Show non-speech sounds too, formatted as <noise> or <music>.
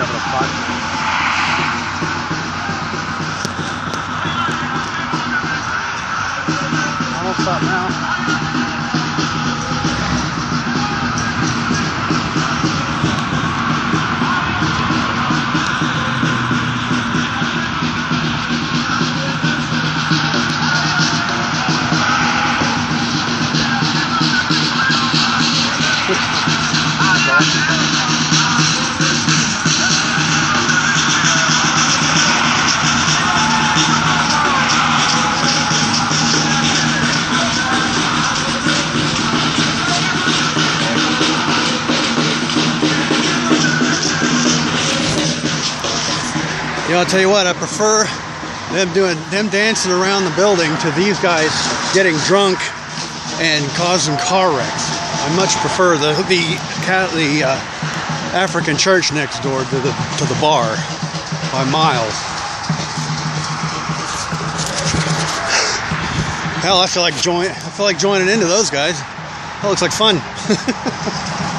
up in a pot. Almost stop now. You know, I'll tell you what, I prefer them doing them dancing around the building to these guys getting drunk and causing car wrecks. I much prefer the the the uh, African church next door to the to the bar by miles. Hell, I feel like join I feel like joining into those guys. That looks like fun. <laughs>